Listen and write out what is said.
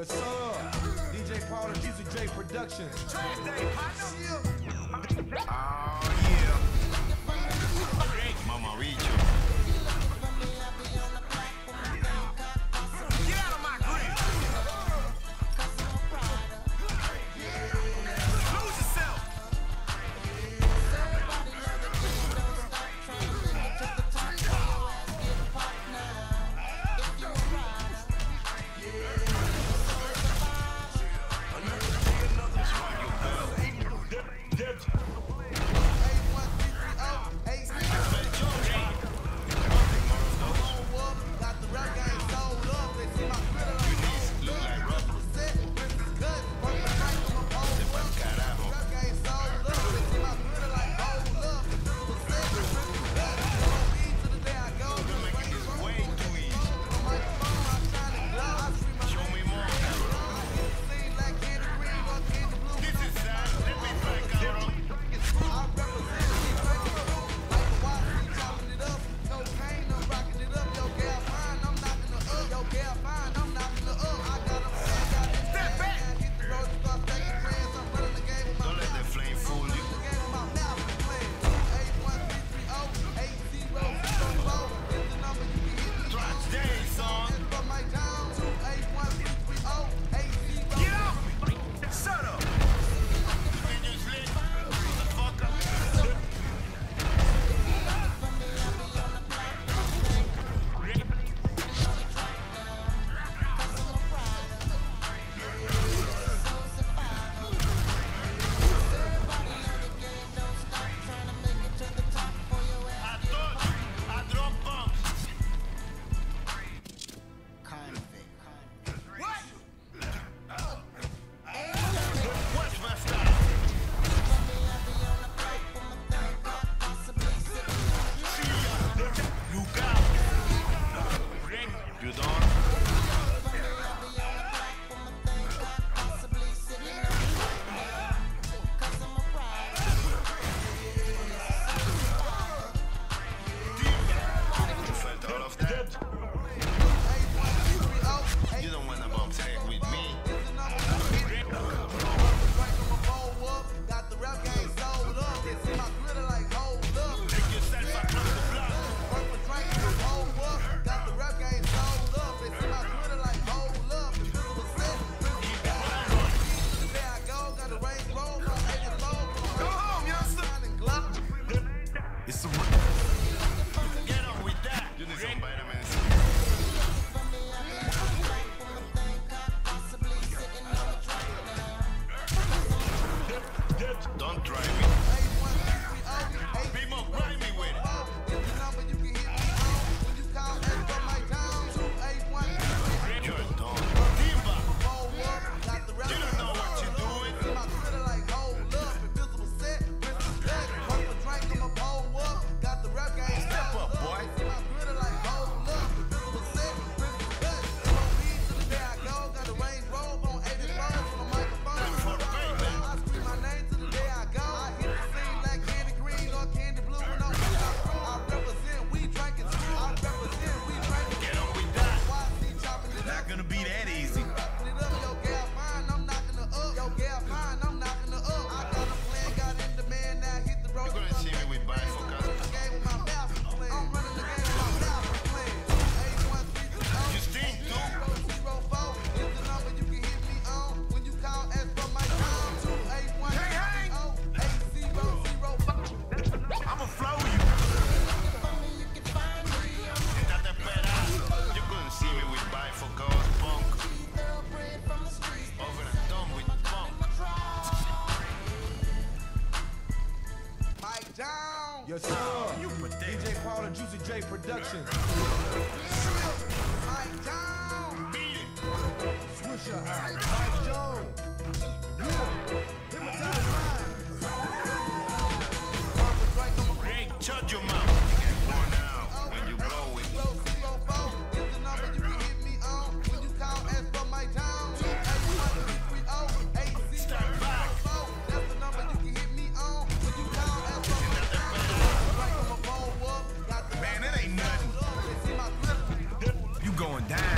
Yes, sir. DJ Paul and Juicy J Productions. Oh, yeah. Mama, reach you. Going down.